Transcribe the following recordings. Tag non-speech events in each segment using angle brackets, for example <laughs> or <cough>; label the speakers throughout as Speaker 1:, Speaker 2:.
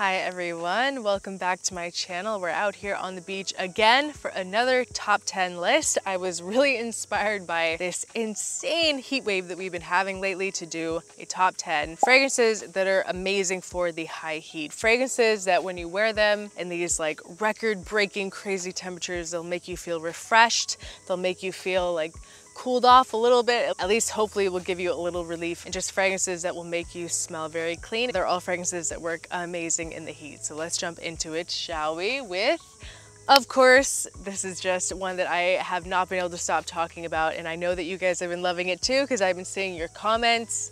Speaker 1: Hi everyone, welcome back to my channel. We're out here on the beach again for another top 10 list. I was really <laughs> inspired by this insane heat wave that we've been having lately to do a top 10 fragrances that are amazing for the high heat. Fragrances that when you wear them in these like record breaking crazy temperatures, they'll make you feel refreshed. They'll make you feel like cooled off a little bit, at least hopefully will give you a little relief and just fragrances that will make you smell very clean. They're all fragrances that work amazing in the heat. So let's jump into it, shall we, with of course, this is just one that I have not been able to stop talking about and I know that you guys have been loving it too because I've been seeing your comments.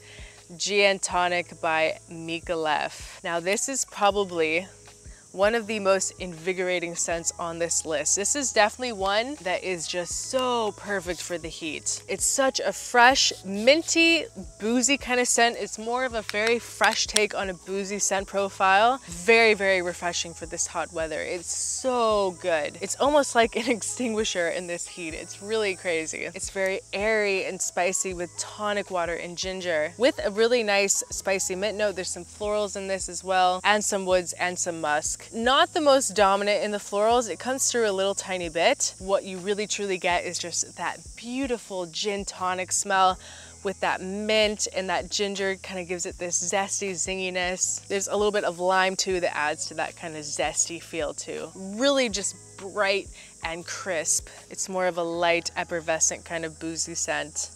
Speaker 1: Gin Tonic by Micallef. Now this is probably one of the most invigorating scents on this list. This is definitely one that is just so perfect for the heat. It's such a fresh, minty, boozy kind of scent. It's more of a very fresh take on a boozy scent profile. Very, very refreshing for this hot weather. It's so good. It's almost like an <laughs> extinguisher in this heat. It's really crazy. It's very airy and spicy with tonic water and ginger with a really nice spicy mint note. There's some florals in this as well and some woods and some musk. Not the most dominant in the florals. It comes through a little tiny bit. What you really truly get is just that beautiful gin tonic smell with that mint and that ginger kind of gives it this zesty zinginess. There's a little bit of lime too that adds to that kind of zesty feel too. Really just bright and crisp. It's more of a light effervescent kind of boozy scent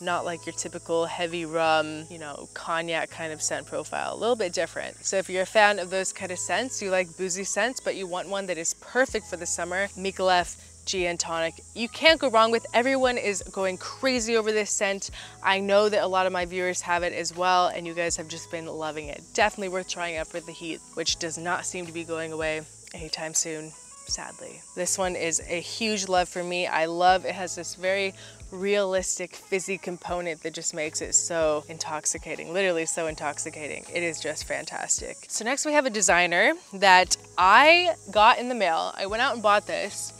Speaker 1: not like your typical heavy rum, you know, cognac kind of scent profile, a little bit different. So if you're a fan of those kind of scents, you like boozy scents, but you want one that is perfect for the summer, Micallef Gin Tonic. You can't go wrong with everyone is going crazy over this scent. I know that a lot of my viewers have it as well and you guys have just been loving it. Definitely worth trying out for the heat, which does not seem to be going away anytime soon sadly. This one is a huge love for me. I love it has this very realistic fizzy component that just makes it so intoxicating, literally so intoxicating. It is just fantastic. So next we have a designer that I got in the mail. I went out and bought this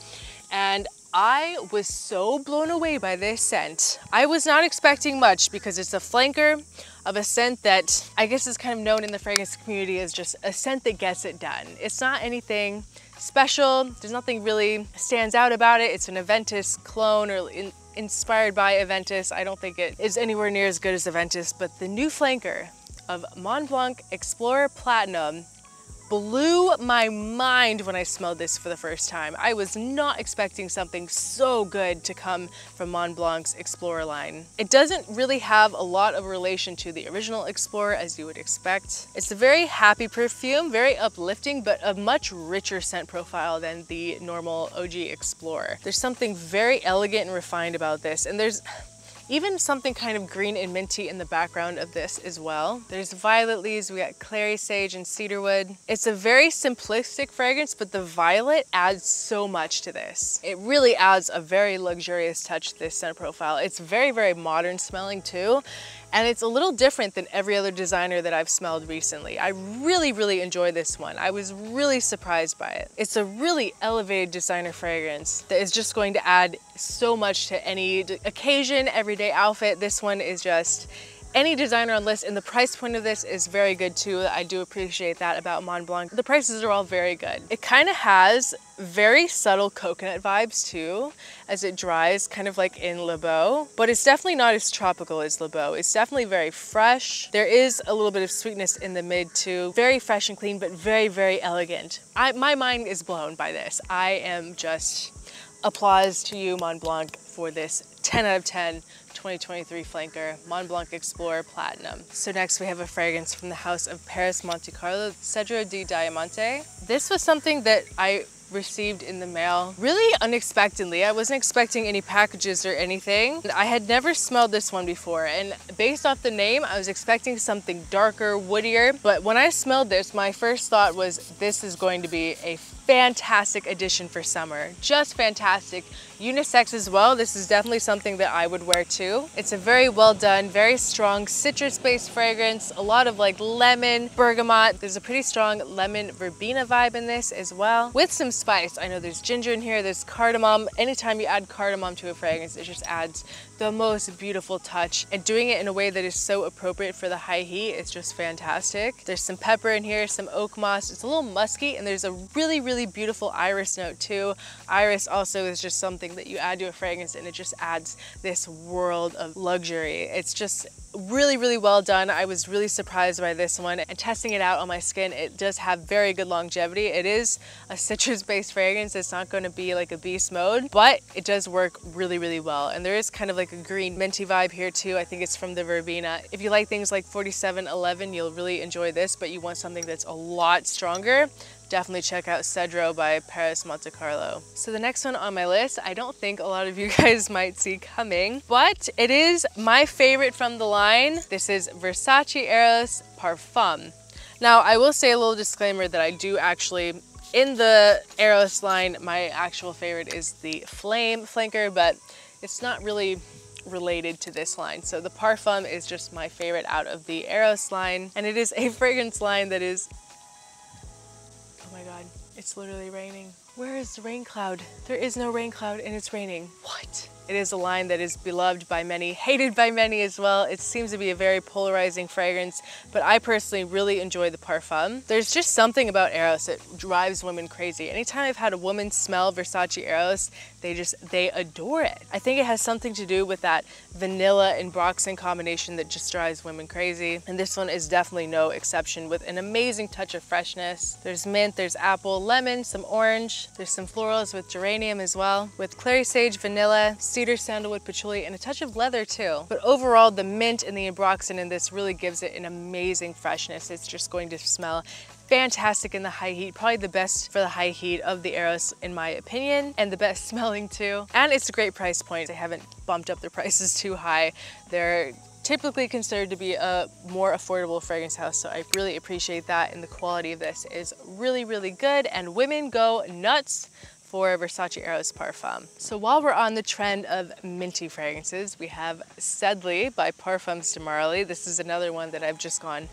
Speaker 1: and I was so blown away by this scent. I was not expecting much because it's a flanker of a scent that I guess is kind of known in the fragrance community as just a scent that gets it done. It's not anything special. There's nothing really stands out about it. It's an Aventus clone or in, inspired by Aventus. I don't think it is anywhere near as good as Aventus, but the new flanker of Mont Blanc Explorer Platinum blew my mind when I smelled this for the first time. I was not expecting something so good to come from Mont Blanc's Explorer line. It doesn't really have a lot of relation to the original Explorer as you would expect. It's a very happy perfume, very uplifting, but a much richer scent profile than the normal OG Explorer. There's something very elegant and refined about this, and there's even something kind of green and minty in the background of this as well. There's violet leaves, we got clary sage and cedarwood. It's a very simplistic fragrance, but the violet adds so much to this. It really adds a very luxurious touch to this scent profile. It's very, very modern smelling too. And it's a little different than every other designer that I've smelled recently. I really, really enjoy this one. I was really surprised by it. It's a really elevated designer fragrance that is just going to add so much to any occasion, everyday outfit. This one is just any designer on list and the price point of this is very good too. I do appreciate that about Mont Blanc. The prices are all very good. It kind of has very subtle coconut vibes too as it dries kind of like in Le Beau, but it's definitely not as tropical as Le Beau. It's definitely very fresh. There is a little bit of sweetness in the mid too. Very fresh and clean, but very, very elegant. I, my mind is blown by this. I am just applause to you, Mont Blanc, for this 10 out of 10 2023 flanker, Mont Blanc Explorer Platinum. So next we have a fragrance from the house of Paris Monte Carlo, Cedro di Diamante. This was something that I received in the mail really unexpectedly. I wasn't expecting any packages or anything. I had never smelled this one before and based off the name I was expecting something darker, woodier but when I smelled this my first thought was this is going to be a fantastic addition for summer. Just fantastic. Unisex as well. This is definitely something that I would wear too. It's a very well done, very strong citrus-based fragrance. A lot of like lemon, bergamot. There's a pretty strong lemon verbena vibe in this as well with some spice. I know there's ginger in here, there's cardamom. Anytime you add cardamom to a fragrance, it just adds the most beautiful touch and doing it in a way that is so appropriate for the high heat is just fantastic. There's some pepper in here, some oak moss. It's a little musky and there's a really, really beautiful iris note too. Iris also is just something that you add to a fragrance and it just adds this world of luxury. It's just really, really well done. I was really surprised by this one and testing it out on my skin, it does have very good longevity. It is a <laughs> citrus-based fragrance. It's not gonna be like a beast mode, but it does work really, really well. And there is kind of like a green minty vibe here too. I think it's from the verbena. If you like things like 4711, you'll really enjoy this, but you want something that's a lot stronger, definitely check out Cedro by Paris Monte Carlo. So the next one on my list, I don't think a lot of you <laughs> guys might see coming, but it is my favorite from the line. This is Versace Eros Parfum. Now, I will say a little disclaimer that I do actually, in the Eros line, my actual favorite is the Flame Flanker, but it's not really related to this line. So the Parfum is just my favorite out of the Eros line, and it is a <laughs> fragrance line that is it's literally raining. Where is the rain cloud? There is no rain cloud and it's raining. What? It is a line that is beloved by many, hated by many as well. It seems to be a very polarizing fragrance, but I personally really enjoy the Parfum. There's just something about Eros that drives women crazy. Anytime I've had a woman smell Versace Eros, they just, they adore it. I think it has something to do with that vanilla and Ambroxan combination that just drives women crazy. And this one is definitely no exception with an amazing touch of freshness. There's mint, there's apple, lemon, some orange. There's some florals with geranium as well. With clary sage, vanilla, cedar, sandalwood, patchouli, and a touch of leather too. But overall, the mint and the ambroxan in this really gives it an amazing freshness. It's just going to smell fantastic in the high heat, probably the best for the high heat of the Eros in my opinion, and the best <laughs> smelling too. And it's a great price point. They haven't bumped up their <laughs> prices too high. They're typically considered to be a more affordable fragrance house. So I really appreciate that. And the quality of this is really, really good. And women go nuts for Versace Eros Parfum. So while we're on the trend of minty fragrances, we have Sedley by Parfums de Marly. This is another one that I've just gone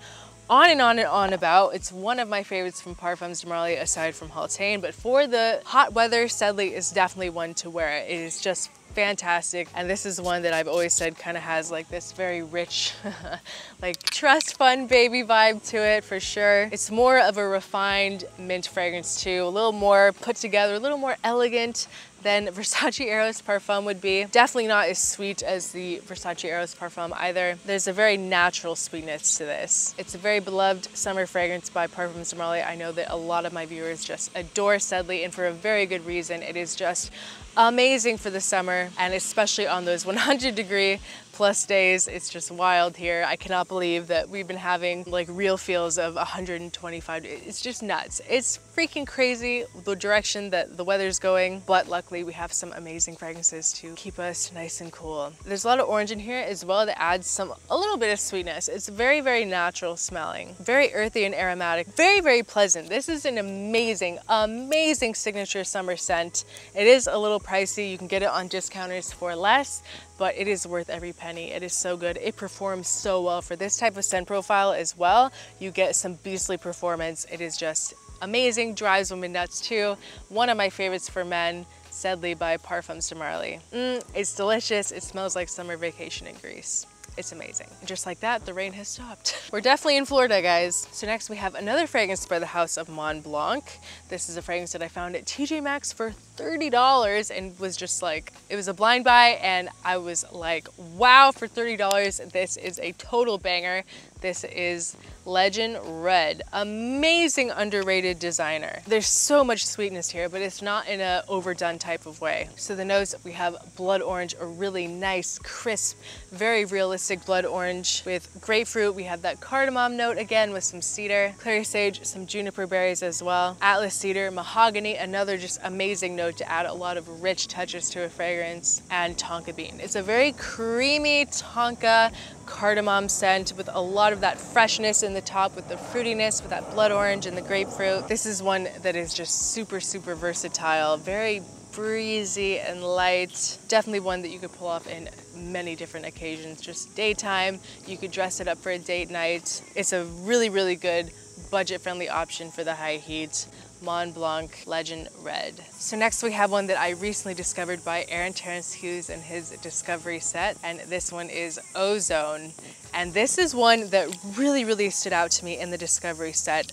Speaker 1: on and on and on about. It's one of my favorites from Parfums de Marly aside from Haltane, but for the hot weather, Sedley is definitely one to wear. It is just fantastic. And this is one that I've always said kind of has like this very rich, <laughs> like trust fund baby vibe to it for sure. It's more of a refined mint fragrance too, a little more put together, a little more elegant than <laughs> Versace Eros Parfum would be. Definitely not as sweet as the Versace Eros Parfum either. There's a very natural sweetness to this. It's a very beloved summer fragrance by Parfums Marly. I know that a lot of my viewers just adore Sedley and for a very good reason. It is just amazing for the summer and especially on those <laughs> 100 degree plus days. It's just wild here. I cannot believe that we've been having like real feels of 125. It's just nuts. It's freaking crazy the direction that the weather's going, but luckily we have some amazing fragrances to keep us nice and cool. There's a lot of orange in here as well that adds some, a little bit of sweetness. It's very, very natural smelling, very earthy and aromatic, very, very pleasant. This is an amazing, amazing signature summer scent. It is a little pricey. You can get it on discounters for less, but it is worth every penny. It is so good. It performs so well for this type of scent profile as well. You get some beastly performance. It is just amazing, drives women nuts too. One of my favorites for men, Sedley by Parfums de Marly. Mm, it's delicious. It smells like summer vacation in Greece. It's amazing. Just like that, the rain has stopped. <laughs> We're definitely in Florida, guys. So next we have another fragrance by the House of Mont Blanc. This is a fragrance that I found at TJ Maxx for $30 and was just like, it was a blind buy and I was like, wow, for $30, this is a total banger. This is Legend Red. Amazing underrated designer. There's so much sweetness here, but it's not in an overdone type of way. So the nose, we have blood orange, a really nice, crisp, very realistic blood orange with grapefruit. We have that cardamom note again with some cedar, clary sage, some juniper berries as well, atlas cedar, mahogany, another just amazing note to add a lot of rich touches to a fragrance, and tonka bean. It's a very creamy tonka cardamom scent with a lot of that freshness in the top with the fruitiness, with that blood orange and the grapefruit. This is one that is just super, super versatile, very breezy and light. Definitely one that you could pull off in many different occasions. Just daytime, you could dress it up for a date night. It's a really, really good budget friendly option for the high heat. Mont Blanc Legend Red. So next we have one that I recently discovered by Aaron Terence Hughes and his Discovery set, and this one is Ozone. And this is one that really, really stood out to me in the Discovery set.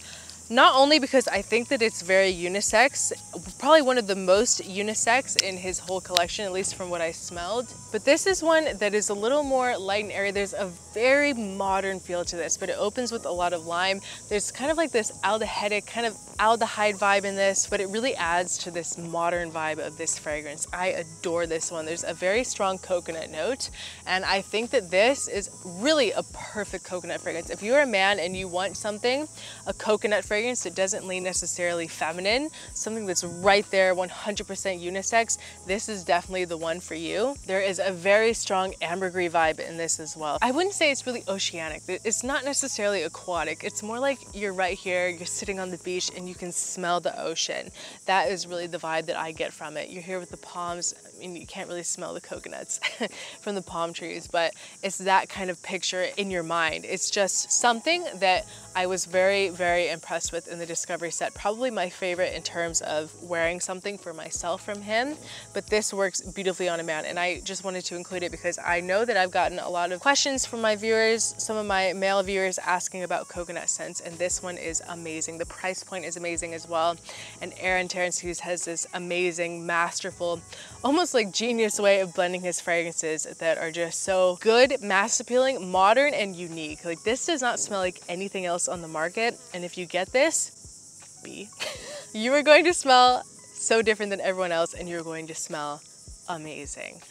Speaker 1: Not only because I think that it's very unisex, probably one of the most unisex in his whole collection, at least from what I smelled. But this is one that is a little more light and airy. There's a very modern feel to this, but it opens with a lot of lime. There's kind of like this aldehydic, kind of aldehyde vibe in this, but it really adds to this modern vibe of this fragrance. I adore this one. There's a very strong coconut note, and I think that this is really a perfect coconut fragrance. If you're a man and you want something, a coconut fragrance, fragrance that doesn't lean necessarily feminine, something that's right there 100% unisex, this is definitely the one for you. There is a very strong ambergris vibe in this as well. I wouldn't say it's really oceanic. It's not necessarily aquatic. It's more like you're right here, you're sitting on the beach and you can smell the ocean. That is really the vibe that I get from it. You're here with the palms. I mean, you can't really smell the coconuts <laughs> from the palm trees, but it's that kind of picture in your mind. It's just something that I was very, very impressed with in the Discovery set. Probably my favorite in terms of wearing something for myself from him, but this works beautifully on a man. And I just wanted to include it because I know that I've gotten a lot of questions from my viewers, some of my male viewers asking about coconut scents, and this one is amazing. The price point is amazing as well. And Aaron Terence Hughes has this amazing, masterful, almost like genius way of blending his fragrances that are just so good, mass appealing, modern, and unique. Like this does not smell like anything else on the market. And if you get this, be, you are going to smell so different than everyone else and you're going to smell amazing.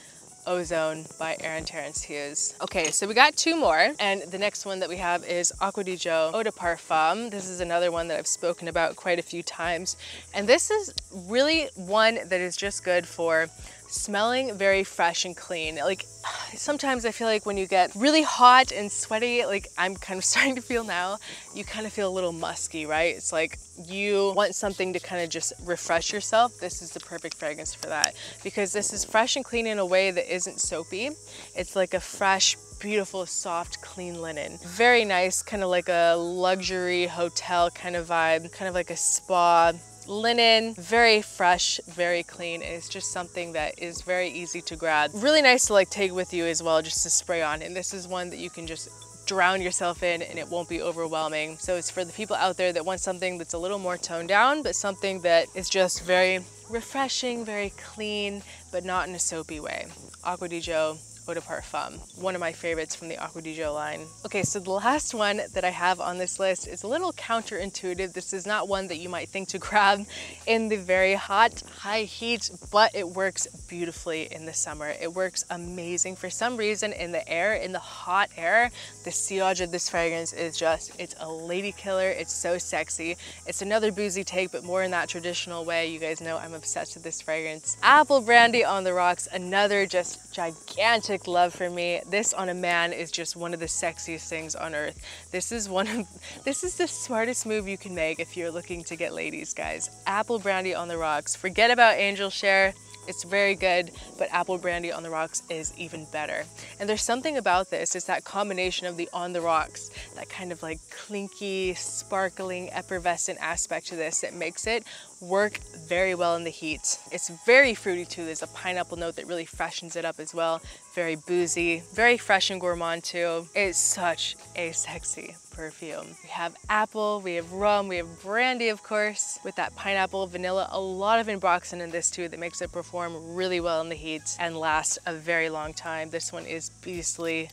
Speaker 1: Ozone by Aaron Terence Hughes. Okay, so we got two more, and the next one that we have is Acqua di Gio Eau de Parfum. This is another one that I've spoken about quite a few times, and this is really one that is just good for smelling very fresh and clean. Like sometimes I feel like when you get really hot and sweaty, like I'm kind of <laughs> starting to feel now, you kind of feel a little musky, right? It's like you want something to kind of just refresh yourself. This is the perfect fragrance for that because this is fresh and clean in a way that isn't soapy. It's like a fresh, beautiful, soft, clean linen. Very nice, kind of like a luxury hotel kind of vibe, kind of like a spa linen, very fresh, very clean. It's just something that is very easy to grab. Really nice to like take with you as well, just to spray on. And this is one that you can just drown yourself in and it won't be overwhelming. So it's for the people out there that want something that's a little more toned down, but something that is just very refreshing, very clean, but not in a soapy way. Acqua di Gio Eau de Parfum, one of my favorites from the Acqua di Gio line. Okay, so the last one that I have on this list is a little counterintuitive. This is not one that you might think to <laughs> grab in the very hot, high heat, but it works beautifully in the summer. It works amazing. For some reason, in the air, in the hot air, the sillage of this fragrance is just, it's a lady killer. It's so sexy. It's another boozy take, but more in that traditional way. You guys know I'm obsessed with this fragrance. Apple Brandy on the Rocks, another just gigantic love for me. This on a man is just one of the sexiest things on earth. This is one of, <laughs> this is the smartest move you can make if you're looking to get ladies, guys. Apple brandy on the rocks. Forget about angel share. It's very good, but apple brandy on the rocks is even better. And there's something about this, it's that combination of the on the rocks, that kind of like clinky, sparkling, effervescent aspect to this that makes it work very well in the heat. It's very fruity too. There's a pineapple note that really freshens it up as well. Very boozy, very fresh and gourmand too. It's such a sexy perfume. We have apple, we have rum, we have brandy of course, with that pineapple, vanilla, a lot of ambroxan in this too that makes it perform really well in the heat and last a very long time. This one is beastly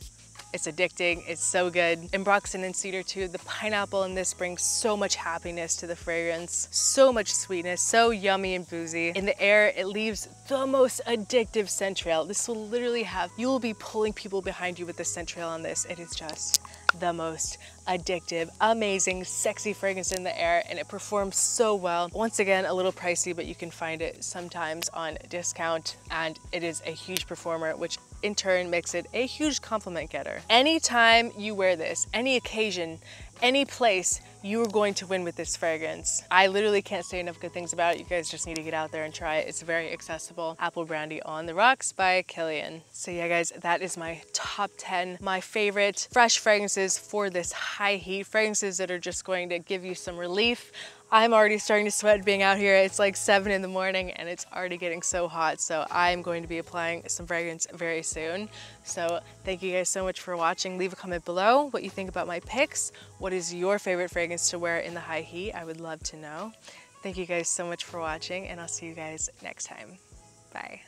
Speaker 1: it's addicting. It's so good. Ambroxan and cedar too. The pineapple in this brings so much happiness to the fragrance. So much sweetness. So yummy and boozy. In the air, it leaves the most addictive scent trail. This will literally have, you will be pulling people behind you with the scent trail on this. It is just the most addictive, amazing, sexy fragrance in the air and it performs so well. Once again, a little pricey, but you can find it sometimes on discount and it is a huge performer, which in turn makes it a huge compliment getter. Anytime you wear this, any occasion, any place, you are going to win with this fragrance. I literally can't say enough good things about it. You guys just need to get out there and try it. It's very accessible. Apple Brandy on the Rocks by Kilian. So yeah, guys, that is my top 10, my favorite fresh fragrances for this high heat. Fragrances that are just going to give you some relief I'm already starting to sweat being out here. It's like seven in the morning and it's already getting so hot. So I'm going to be applying some fragrance very soon. So thank you guys so much for watching. Leave a comment below what you think about my picks. What is your favorite fragrance to wear in the high heat? I would love to know. Thank you guys so much for watching and I'll see you guys next time. Bye.